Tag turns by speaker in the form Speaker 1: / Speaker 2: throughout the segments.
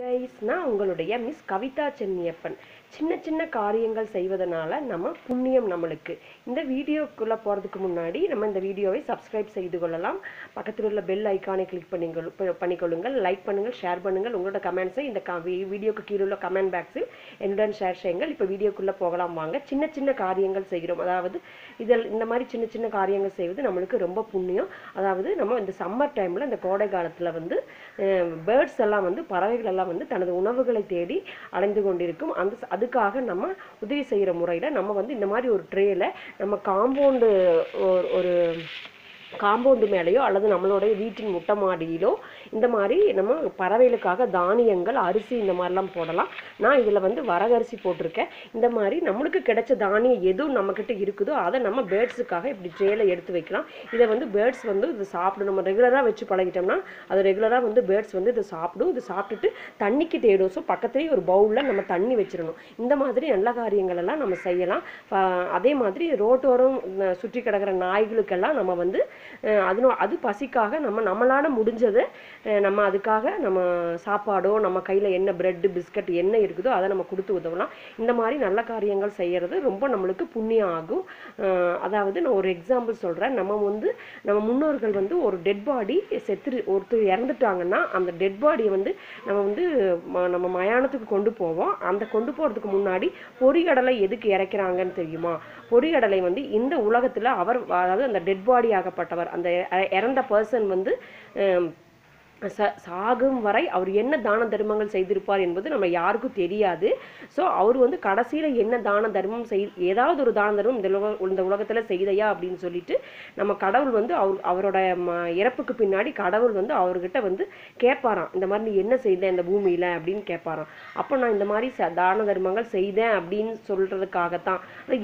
Speaker 1: Guys நான் உங்களுடைய miss Kavitha Chenniappan. சின்ன சின்ன காரியங்கள் செய்வதனால நம்ம புண்ணியம் நம்மளுக்கு. இந்த வீடியோக்குள்ளே போகிறதுக்கு முன்னாடி நம்ம இந்த வீடியோவை சப்ஸ்கிரைப் செய்து கொள்ளலாம். பக்கத்தில் உள்ள பெல் ஐக்கானை கிளிக் பண்ணிக்கொள் பண்ணிக்கொள்ளுங்கள். லைக் பண்ணுங்கள் ஷேர் பண்ணுங்கள். உங்களோட கமெண்ட்ஸை இந்த க வீடியோக்கு கீழே உள்ள கமெண்ட் பாக்ஸில் என்னுடன் ஷேர் செய்யுங்கள். இப்போ வீடியோக்குள்ளே போகலாம் வாங்க. சின்ன சின்ன காரியங்கள் செய்கிறோம். அதாவது இதில் இந்த மாதிரி சின்ன சின்ன காரியங்கள் செய்வது நம்மளுக்கு ரொம்ப புண்ணியம். அதாவது நம்ம இந்த சம்மர் டைமில் இந்த கோடை காலத்தில் வந்து பேர்ட்ஸ் எல்லாம் வந்து பறவைகள் எல்லாம் வந்து தனது உணவுகளை தேடி அலைந்து கொண்டிருக்கும். அந்த அதுக்காக நம்ம உதவி செய்கிற முறையில் நம்ம வந்து இந்த மாதிரி ஒரு ட்ரேயில் நம்ம காம்பவுண்டு ஒரு காம்பவுண்டு மேலேயோ அல்லது நம்மளுடைய வீட்டின் முட்டை மாடியிலோ இந்த மாதிரி நம்ம பறவைகளுக்காக தானியங்கள் அரிசி இந்த மாதிரிலாம் போடலாம். நான் இதில் வந்து வரகரிசி போட்டிருக்கேன். இந்த மாதிரி நம்மளுக்கு கிடைச்ச தானியம் எதுவும் நம்மக்கிட்ட இருக்குதோ அதை நம்ம பேர்ட்ஸுக்காக இப்படி ட்ரேயில் எடுத்து வைக்கலாம். இதை வந்து பேர்ட்ஸ் வந்து இது சாப்பிடும் நம்ம ரெகுலராக வச்சு பழகிட்டோம்னா அது ரெகுலராக வந்து பேர்ட்ஸ் வந்து இதை சாப்பிடும். இது சாப்பிட்டுட்டு தண்ணிக்கு தேடும் ஸோ பக்கத்துலேயே ஒரு பவுலில் நம்ம தண்ணி வச்சிடணும். இந்த மாதிரி நல்ல காரியங்கள் எல்லாம் நம்ம செய்யலாம். அதே மாதிரி ரோட்டோரம் சுற்றி கிடக்கிற நாய்களுக்கெல்லாம் நம்ம வந்து அது அது பசிக்காக நம்ம நம்மளால் முடிஞ்சதை நம்ம அதுக்காக நம்ம சாப்பாடோ நம்ம கையில் என்ன பிரெட்டு பிஸ்கட் என்ன இருக்குதோ அதை நம்ம கொடுத்து உதவலாம். இந்த மாதிரி நல்ல காரியங்கள் செய்கிறது ரொம்ப நம்மளுக்கு புண்ணியம் ஆகும். அதாவது நான் ஒரு எக்ஸாம்பிள் சொல்கிறேன் நம்ம வந்து நம்ம முன்னோர்கள் வந்து ஒரு டெட் பாடி செத்து ஒருத்தர் இறந்துட்டாங்கன்னா அந்த டெட் பாடியை வந்து நம்ம வந்து ம- நம்ம மயானத்துக்கு கொண்டு போவோம். அந்த கொண்டு போகிறதுக்கு முன்னாடி பொறிகடலை எதுக்கு இறைக்கிறாங்கன்னு தெரியுமா? பொறிகடலை வந்து இந்த உலகத்தில் அவர் அதாவது அந்த டெட் பாடி ஆகப்பட்ட ஆகப்பட்டவர் அந்த இறந்த பர்சன் வந்து ச சாகும் வரை அவர் என்ன தான தர்மங்கள் செய்திருப்பார் என்பது நம்ம யாருக்கும் தெரியாது. ஸோ அவர் வந்து கடைசியில் என்ன தான தர்மம் செய் ஏதாவது ஒரு தான தர்மம் இந்த உலக இந்த உலகத்தில் செய்தையா அப்படின்னு சொல்லிட்டு நம்ம கடவுள் வந்து அவர் அவரோட ம இறப்புக்கு பின்னாடி கடவுள் வந்து அவர்கிட்ட வந்து கேட்பாராம். இந்த மாதிரி நீ என்ன செய்த இந்த பூமியில் அப்படின்னு கேட்பாராம். அப்போ நான் இந்த மாதிரி ச தான தர்மங்கள் செய்தேன் அப்படின்னு சொல்கிறதுக்காகத்தான்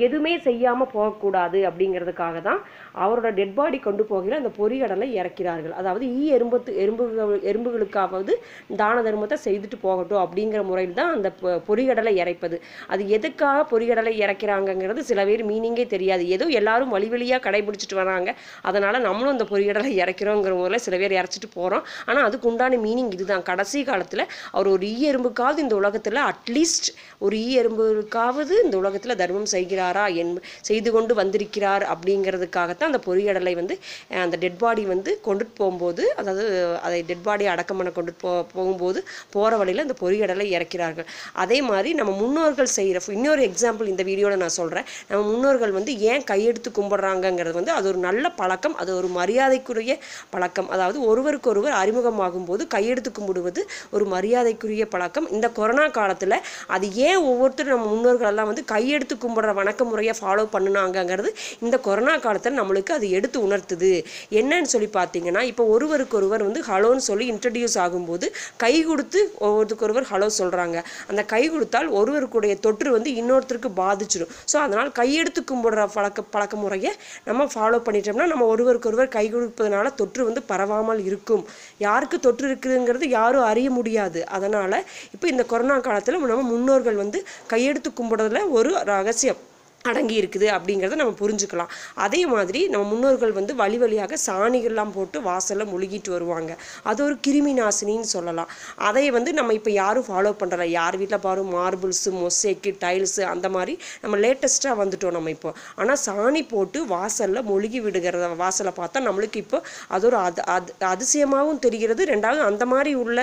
Speaker 1: எதுவுமே செய்யாமல் போகக்கூடாது அப்படிங்கிறதுக்காக தான் அவரோட டெட் பாடி கொண்டு போகையில் அந்த பொறிகடலை இறக்கிறார்கள். அதாவது ஈ எறும்பத்து எறும்புகள் எறும்புகளுக்காவது தான தர்மத்தை செய்துட்டு போகட்டும் அப்படிங்கிற முறையில் தான் அந்த பொ- பொறிகடலை இறைப்பது. அது எதுக்காக பொறிகடலை இறைக்கிறாங்கங்கிறது சில பேர் மீனிங்கே தெரியாது. ஏதோ எல்லாரும் வழி வழியாக கடைபிடிச்சிட்டு வராங்க. அதனால் நம்மளும் அந்த பொறிகடலை இறக்கிறோங்கிற முறையில் சில பேர் இறச்சிட்டு போகிறோம் ஆனால் அதுக்கு உண்டான மீனிங் இதுதான். கடைசி காலத்தில் அவர் ஒரு ஈ எறும்புக்காவது இந்த உலகத்தில் அட்லீஸ்ட் ஒரு ஈ எறும்புக்காவது இந்த உலகத்தில் தர்மம் செய்கிறாரா என் செய்து கொண்டு வந்திருக்கிறார் அப்படிங்கிறதுக்காகத்தான் அந்த பொறிகடலை வந்து அந்த டெட் பாடி வந்து கொண்டுட்டு போகும்போது அதாவது அதை டெட் பாடியை அடக்கம் பண்ண கொண்டு போ போகும்போது போகிற வழியில் அந்த பொறிகடலை இறக்கிறார்கள். அதே மாதிரி நம்ம முன்னோர்கள் செய்கிற இன்னொரு எக்ஸாம்பிள் இந்த வீடியோவில் நான் சொல்கிறேன் நம்ம முன்னோர்கள் வந்து ஏன் கையெடுத்து கும்பிட்றாங்கங்கிறது வந்து அது ஒரு நல்ல பழக்கம் அது ஒரு மரியாதைக்குரிய பழக்கம். அதாவது ஒருவருக்கொருவர் அறிமுகமாகும் போது கையெடுத்து கும்பிடுவது ஒரு மரியாதைக்குரிய பழக்கம். இந்த கொரோனா காலத்தில் அது ஏன் ஒவ்வொருத்தரும் நம்ம முன்னோர்கள் எல்லாம் வந்து கையெடுத்து கும்பிட்ற வணக்க முறையை ஃபாலோ பண்ணுனாங்கங்கிறது இந்த கொரோனா காலத்தில் நம்மளுக்கு அது எடுத்து உணர்த்துது. என்னன்னு சொல்லி பார்த்தீங்கன்னா இப்போ ஒருவருக்கொருவர் வந்து ஹலோன்னு சொல்லி இன்ட்ரடியூஸ் ஆகும்போது கை கொடுத்து ஒவ்வொருத்தருக்கொருவர் ஹலோ சொல்கிறாங்க அந்த கை கொடுத்தால் ஒருவருக்குடைய தொற்று வந்து இன்னொருத்தருக்கு பாதிச்சிடும் ஸோ அதனால் கையெடுத்து கும்பிடுற பழக்க பழக்க முறையை நம்ம ஃபாலோ பண்ணிட்டோம்னா நம்ம ஒருவருக்கொருவர் கை கொடுப்பதனால தொற்று வந்து பரவாமல் இருக்கும். யாருக்கு தொற்று இருக்குதுங்கிறது யாரும் அறிய முடியாது. அதனால் இப்போ இந்த கொரோனா காலத்தில் நம்ம முன்னோர்கள் வந்து கையெடுத்து கும்பிடுறதுல ஒரு ரகசியம். அடங்கி இருக்குது அப்படிங்கிறத நம்ம புரிஞ்சுக்கலாம். அதே மாதிரி நம்ம முன்னோர்கள் வந்து வழி வழியாக சாணிகள்லாம் போட்டு வாசலில் முழுகிட்டு வருவாங்க. அது ஒரு கிருமி நாசினின்னு சொல்லலாம். அதை வந்து நம்ம இப்போ யாரும் ஃபாலோ பண்ணுறல யார் வீட்டில் பாரு மார்பிள்ஸு மொசேக்கு டைல்ஸு அந்த மாதிரி நம்ம லேட்டஸ்ட்டாக வந்துட்டோம் நம்ம இப்போ. ஆனால் சாணி போட்டு வாசலில் மொழுகி விடுகிறத வாசலை பார்த்தா நம்மளுக்கு இப்போ அது ஒரு அது அது அதிசயமாகவும் தெரிகிறது. ரெண்டாவது அந்த மாதிரி உள்ள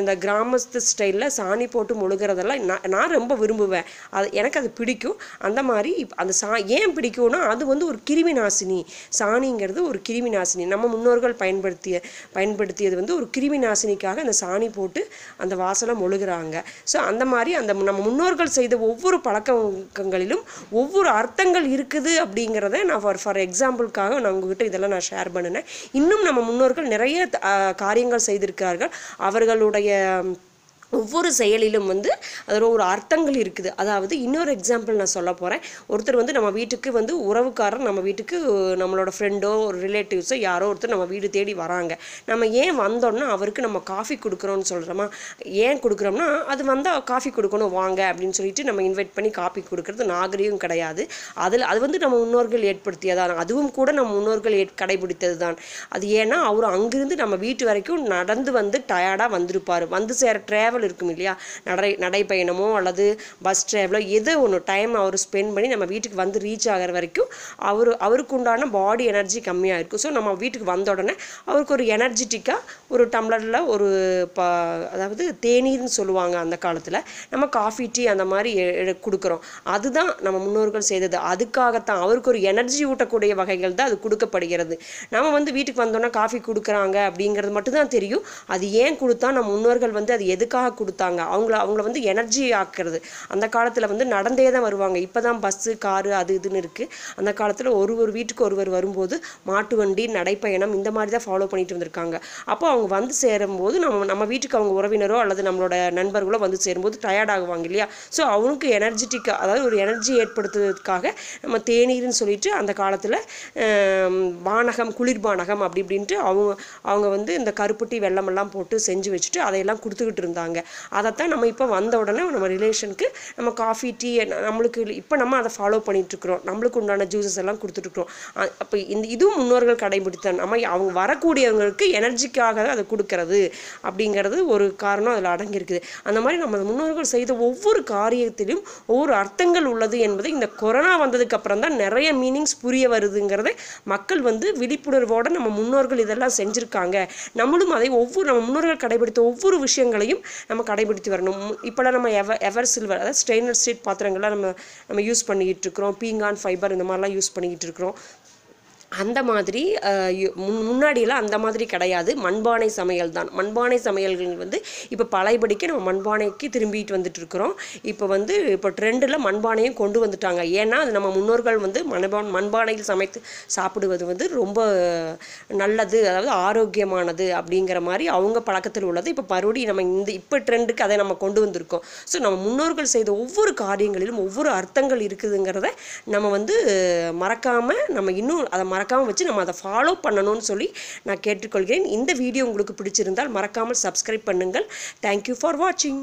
Speaker 1: இந்த கிராமத்து ஸ்டைலில் சாணி போட்டு மொழுகிறதெல்லாம் நான் நான் ரொம்ப விரும்புவேன். அது எனக்கு அது பிடிக்கும். அந்த மாதிரி இப் அந்த சா ஏன் பிடிக்கும்னா அது வந்து ஒரு கிருமி நாசினி சாணிங்கிறது ஒரு கிருமி நாசினி நம்ம முன்னோர்கள் பயன்படுத்திய பயன்படுத்தியது வந்து ஒரு கிருமி நாசினிக்காக அந்த சாணி போட்டு அந்த வாசலை மொழுகுறாங்க. ஸோ அந்த மாதிரி அந்த நம்ம முன்னோர்கள் செய்த ஒவ்வொரு பழக்கங்களிலும் ஒவ்வொரு அர்த்தங்கள் இருக்குது அப்படிங்கிறத நான் ஃபார் ஃபார் எக்ஸாம்பிளுக்காக நான் உங்ககிட்ட இதெல்லாம் நான் ஷேர் பண்ணினேன். இன்னும் நம்ம முன்னோர்கள் நிறைய காரியங்கள் செய்திருக்கிறார்கள். அவர்களுடைய ஒவ்வொரு செயலிலும் வந்து அதில் ஒரு அர்த்தங்கள் இருக்குது. அதாவது இன்னொரு எக்ஸாம்பிள் நான் சொல்ல போகிறேன் ஒருத்தர் வந்து நம்ம வீட்டுக்கு வந்து உறவுக்காரர் நம்ம வீட்டுக்கு நம்மளோட ஃப்ரெண்டோ ஒரு ரிலேட்டிவ்ஸோ யாரோ ஒருத்தர் நம்ம வீடு தேடி வராங்க. நம்ம ஏன் வந்தோம்னா அவருக்கு நம்ம காஃபி கொடுக்குறோன்னு சொல்கிறோமா ஏன் கொடுக்குறோம்னா அது வந்தால் காஃபி கொடுக்கணும் வாங்க அப்படின்னு சொல்லிட்டு நம்ம இன்வைட் பண்ணி காஃபி கொடுக்கறது நாகரிகம் கிடையாது. அதில் அது வந்து நம்ம முன்னோர்கள் ஏற்படுத்தியதான் அதுவும் கூட நம்ம முன்னோர்கள் ஏற் கடைபிடித்தது தான் அது ஏன்னா அவர் அங்கிருந்து நம்ம வீட்டு வரைக்கும் நடந்து வந்து டயர்டாக வந்திருப்பார். வந்து சேர ட்ராவல் ட்ராவல் இருக்கும் இல்லையா? நடை நடைப்பயணமோ அல்லது பஸ் ட்ராவலோ எதோ ஒன்று டைம் அவர் ஸ்பெண்ட் பண்ணி நம்ம வீட்டுக்கு வந்து ரீச் ஆகிற வரைக்கும் அவர் அவருக்கு உண்டான பாடி எனர்ஜி கம்மியாக இருக்கும் ஸோ நம்ம வீட்டுக்கு வந்த உடனே அவருக்கு ஒரு எனர்ஜெட்டிக்காக ஒரு டம்ளரில் ஒரு ப அதாவது தேநீர்னு சொல்லுவாங்க அந்த காலத்தில். நம்ம காஃபி டீ அந்த மாதிரி கொடுக்குறோம். அதுதான் நம்ம முன்னோர்கள் செய்தது. அதுக்காகத்தான் அவருக்கு ஒரு எனர்ஜி ஊட்டக்கூடிய வகைகள் தான் அது கொடுக்கப்படுகிறது. நம்ம வந்து வீட்டுக்கு வந்தோன்னா காஃபி கொடுக்குறாங்க அப்படிங்கிறது மட்டும்தான் தெரியும். அது ஏன் கொடுத்தா நம்ம முன்னோர்கள் வந்து அது எதுக்காக கொடுத்தாங்க. அவங்கள அவங்கள வந்து எனர்ஜி ஆக்குறது. அந்த காலத்தில் வந்து நடந்தே தான் வருவாங்க. இப்போ தான் பஸ்ஸு காரு அது இதுன்னு இருக்குது அந்த காலத்தில் ஒரு ஒரு வீட்டுக்கு ஒருவர் வரும்போது மாட்டு வண்டி நடைப்பயணம் இந்த மாதிரி தான் ஃபாலோ பண்ணிட்டு வந்திருக்காங்க அப்போ அவங்க வந்து சேரும்போது நம்ம நம்ம வீட்டுக்கு அவங்க உறவினரோ அல்லது நம்மளோட நண்பர்களோ வந்து சேரும்போது டயர்ட் ஆகுவாங்க இல்லையா? ஸோ அவனுக்கு எனர்ஜெட்டிக்காக அதாவது ஒரு எனர்ஜி ஏற்படுத்துறதுக்காக நம்ம தேநீர்னு சொல்லிட்டு அந்த காலத்தில் வானகம் குளிர்பானகம் அப்படி இப்படின்ட்டு அவங்க அவங்க வந்து இந்த கருப்பட்டி வெள்ளமெல்லாம் போட்டு செஞ்சு வச்சுட்டு அதையெல்லாம் கொடுத்துக்கிட்டு இருந்தாங்க. அதைத்தான் நம்ம இப்போ வந்த உடனே நம்ம ரிலேஷனுக்கு நம்ம காஃபி டீ நம்மளுக்கு இப்போ நம்ம அதை ஃபாலோ பண்ணிட்டுருக்குறோம். நம்மளுக்கு உண்டான ஜூஸஸ் எல்லாம் கொடுத்துட்ருக்குறோம் அப்போ இந்த இதுவும் முன்னோர்கள் கடைபிடித்தான் நம்ம அவங்க வரக்கூடியவங்களுக்கு எனர்ஜிக்காக அதை கொடுக்கறது அப்படிங்கிறது ஒரு காரணம் அதில் அடங்கியிருக்குது. அந்த மாதிரி நம்ம முன்னோர்கள் செய்த ஒவ்வொரு காரியத்திலும் ஒவ்வொரு அர்த்தங்கள் உள்ளது என்பதை இந்த கொரோனா வந்ததுக்கு அப்புறம் தான் நிறைய மீனிங்ஸ் புரிய வருதுங்கிறதை மக்கள் வந்து விழிப்புணர்வோடு நம்ம முன்னோர்கள் இதெல்லாம் செஞ்சுருக்காங்க. நம்மளும் அதை ஒவ்வொரு நம்ம முன்னோர்கள் கடைபிடித்த ஒவ்வொரு விஷயங்களையும் நம்ம கடைபிடித்து வரணும். இப்போலாம் நம்ம எவ எவர் சில்வர் அதாவது ஸ்டெயின்லெஸ் ஸ்டீல் பாத்திரங்கள்லாம் நம்ம நம்ம யூஸ் பண்ணிக்கிட்டு இருக்கிறோம். பீங்கான் ஃபைபர் இந்த மாதிரிலாம் யூஸ் பண்ணிக்கிட்டு இருக்கிறோம். அந்த மாதிரி முன் முன்னாடியெல்லாம் அந்த மாதிரி கிடையாது. மண்பானை சமையல் தான். மண்பானை சமையல்கள் வந்து இப்போ பழையபடிக்கு நம்ம மண்பானைக்கு திரும்பிட்டு வந்துட்டு இருக்கிறோம் இப்போ வந்து இப்போ ட்ரெண்டில் மண்பானையும் கொண்டு வந்துட்டாங்க. ஏன்னா அது நம்ம முன்னோர்கள் வந்து மண்பான் மண்பானையில் சமைத்து சாப்பிடுவது வந்து ரொம்ப நல்லது அதாவது ஆரோக்கியமானது அப்படிங்கிற மாதிரி அவங்க பழக்கத்தில் உள்ளது. இப்போ மறுபடியும் நம்ம இந்த இப்போ ட்ரெண்டுக்கு அதை நம்ம கொண்டு வந்திருக்கோம். ஸோ நம்ம முன்னோர்கள் செய்த ஒவ்வொரு காரியங்களிலும் ஒவ்வொரு அர்த்தங்கள் இருக்குதுங்கிறத நம்ம வந்து மறக்காமல் நம்ம இன்னும் அதை மறக்காமல் வச்சு நம்ம அதை ஃபாலோ பண்ணணும்னு சொல்லி நான் கேட்டுக்கொள்கிறேன். இந்த வீடியோ உங்களுக்கு பிடிச்சிருந்தால் மறக்காமல் சப்ஸ்கிரைப் பண்ணுங்கள். தேங்க்யூ ஃபார் வாட்சிங்